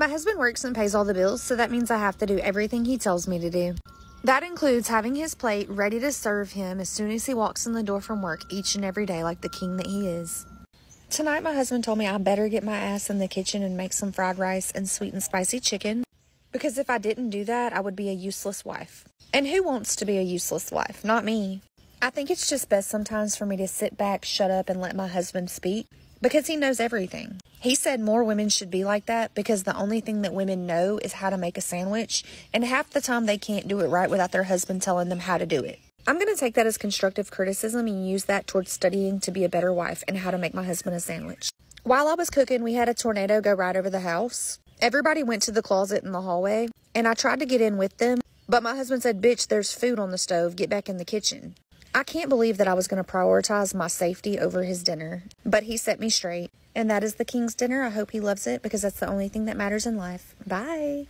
My husband works and pays all the bills, so that means I have to do everything he tells me to do. That includes having his plate ready to serve him as soon as he walks in the door from work each and every day, like the king that he is. Tonight, my husband told me I better get my ass in the kitchen and make some fried rice and sweet and spicy chicken because if I didn't do that, I would be a useless wife. And who wants to be a useless wife? Not me. I think it's just best sometimes for me to sit back, shut up, and let my husband speak because he knows everything. He said more women should be like that because the only thing that women know is how to make a sandwich, and half the time they can't do it right without their husband telling them how to do it. I'm going to take that as constructive criticism and use that towards studying to be a better wife and how to make my husband a sandwich. While I was cooking, we had a tornado go right over the house. Everybody went to the closet in the hallway, and I tried to get in with them, but my husband said, Bitch, there's food on the stove. Get back in the kitchen. I can't believe that I was going to prioritize my safety over his dinner, but he set me straight. And that is the king's dinner. I hope he loves it because that's the only thing that matters in life. Bye.